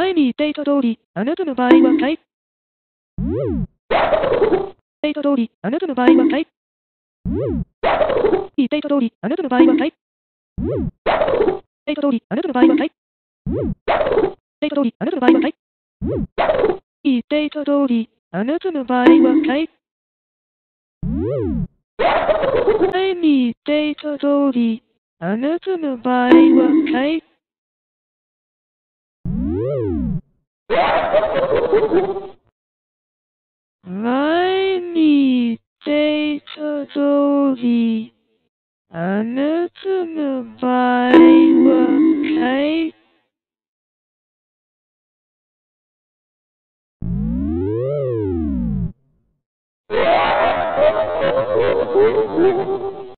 前に言っていた通り、あなたの場合はタイプ。言っていた通り、あなたの場合はタイプ。言っていた通り、あなたの場合はタイプ。言っていた通り、あなたの場合はタイプ。言っていた通り、あなたの場合はタイプ。言っていた通り、あなたの場合はタイプ。前に言っていた通り、あなたの場合はタイ My days are dirty, and!